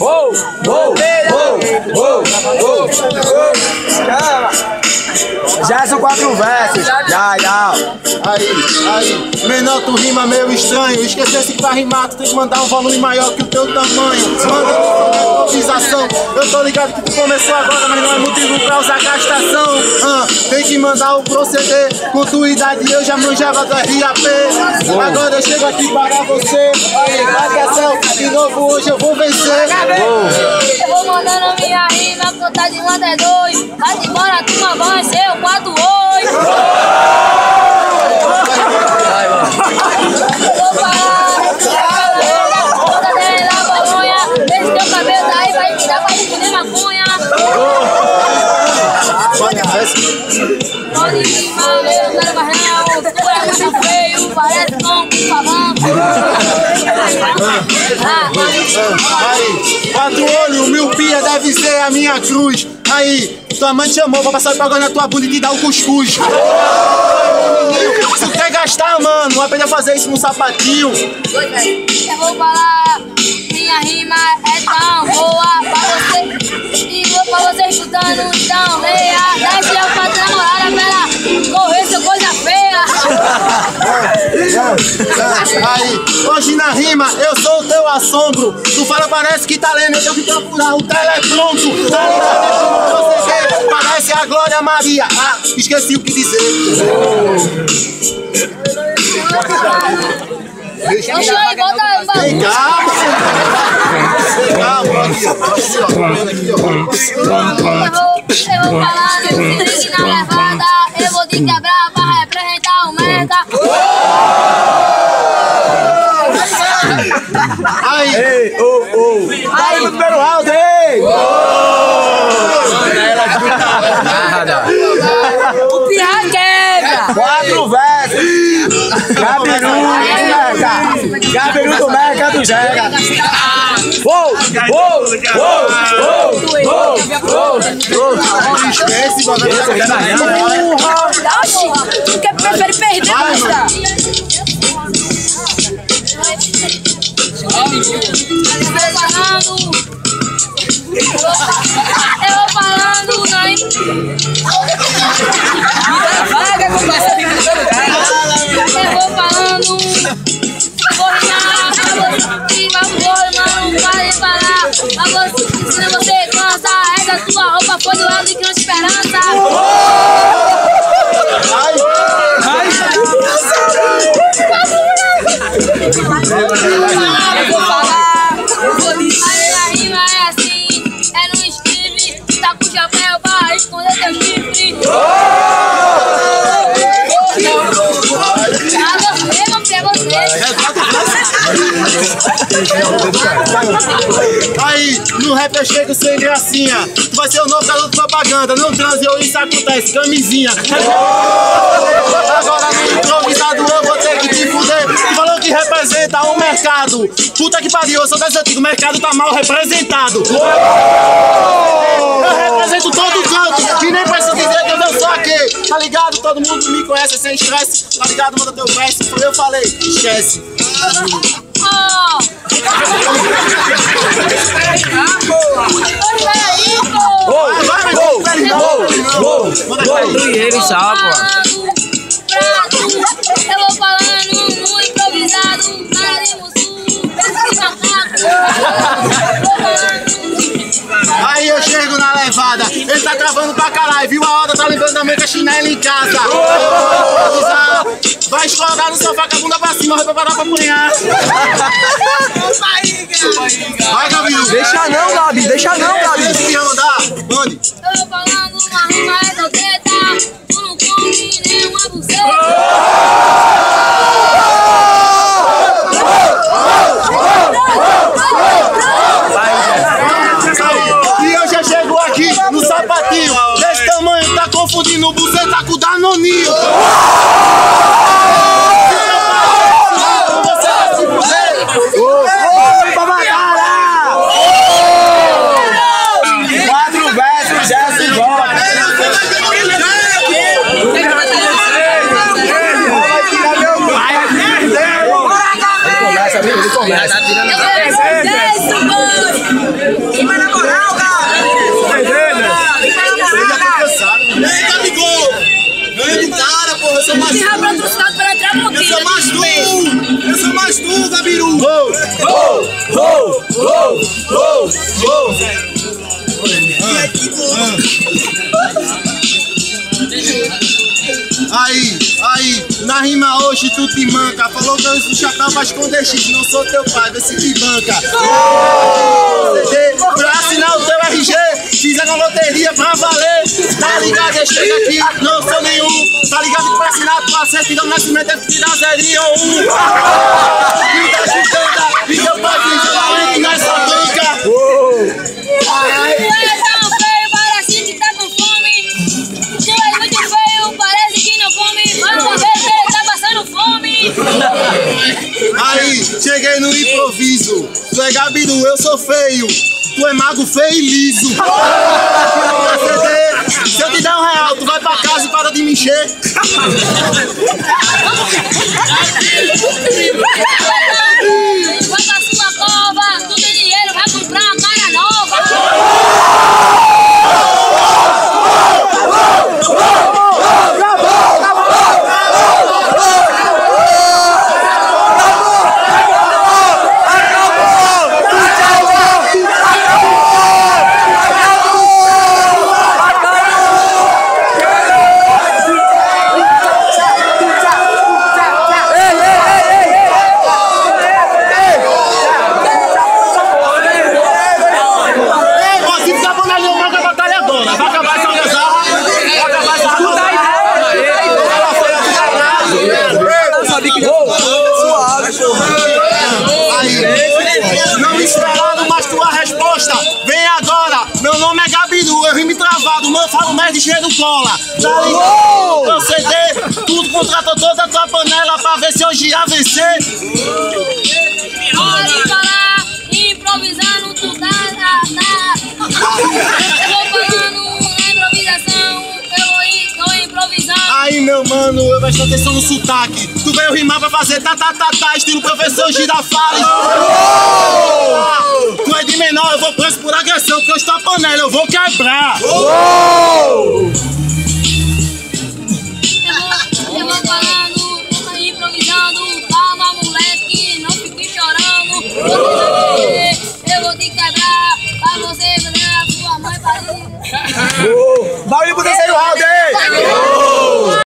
Uou, uou, uou, uou, uou. Já são quatro versos. Já, já. Aí, aí, menor tu rima meio estranho. Esquecesse que pra rimar tu tem que mandar um volume maior que o teu tamanho. Manda improvisação. Eu tô ligado que tu começou agora, mas não é motivo pra usar gastação. Ah, tem que mandar o proceder. Com tua idade eu já manjava do RAP. Agora eu chego aqui para você. Aí, marcação. De novo hoje eu vou vencer. Eu vou mandando minha rima, contar de um até dois. Vai embora, turma, vai ser o 4 Aí, quatro olhos, miopia deve ser a minha cruz. Aí, tua mãe te chamou pra passar o pagando na tua bunda e te dar o cuscuz. Se tu quer gastar, mano, aprende a fazer isso no sapatinho. Eu vou falar, minha rima é tão boa pra você. E vou pra você escutando, então leia. Deixa eu Aí, hoje na rima, eu sou o teu assombro. Tu fala, parece que tá lendo, eu tenho que procurar o telepronto. Tá ligado? Você vê, parece a Glória Maria. Ah, esqueci o que dizer. Eu chego aí, volta aí, volta. Vem cá. Eu vou, eu falar, meu link na levada. Eu vou te quebrar pra representar o merda. Aí, Ei, ô, ô. Aí, no primeiro round, ei. O pirra quebra. Quatro versos. Gabiru do Meca. Gabiru do Meca do Jega. Uou, uou, uou, uou, uou, esquece, mano. Oxi, tu quer prefere perder, Vai, né? Pra você. E cansa, essa sua roupa foi do lado de grande esperança. Eu vou falar, eu vou dizer. Aí a rima é assim, é no Steve, tá com chapéu pra esconder teu chifre. Aí, no rap eu chego sem gracinha. Tu vai ser o novo garoto de propaganda. Não transe ou isso acontece, camisinha. Agora no improvisado eu vou ter que te representa o mercado. Puta que pariu, eu sou das antigas. O mercado tá mal representado. Eu represento todo canto. E nem precisa dizer que eu sou aqui. Tá ligado? Todo mundo me conhece sem estresse. Tá ligado? Manda teu verso. Eu falei, esquece. Oh. Pô. Uou, Vai, vai, travando pra caralho, viu a hora, tá lembrando da minha chinela em casa. Vai explorar no sofá com a bunda pra cima, vai preparar pra apanhar. Vai, Gabriel. Deixa não, Gabi, deixa não, Vai, já tá tirando. Eu isso, boy! Rima na né? moral, cara! Ele já tá cansado. Ei, Gabigol! Ganha do cara, porra, eu sou mais tu! Eu sou mais tu! Gabiru! Gol! Gol! Gol! Gol! Gol! Gol! E! Aí, aí! Na rima hoje tu te manca. Falou que eu uso chapéu pra esconder X, não sou teu pai, vê se te banca. CD, pra assinar o teu RG, fizeram loteria pra valer. Tá ligado? Eu chego aqui, não sou nenhum. Tá ligado que pra assinar tua certidão nascimento é tirar zerinho ou um. Cheguei no improviso. Tu é Gabiru, eu sou feio. Tu é mago feio e liso. Se eu te der um real, tu vai pra casa e para de me encher. Mais de cheiro cola. Tá ligado? Eu CD, tudo contratou toda a tua panela pra ver se hoje ia vencer. Meu mano, eu presto atenção no sotaque. Tu veio rimar pra fazer tá, tá, tá, tá, estilo professor Girafales. Ah, Tu é de menor, eu vou preso por agressão, porque eu estou a panela, eu vou quebrar. Eu vou, eu vou falando, improvisando, calma moleque, não fique chorando. Eu vou te quebrar, pra você fazer a sua mãe parir. Barulho pro terceiro round, hein?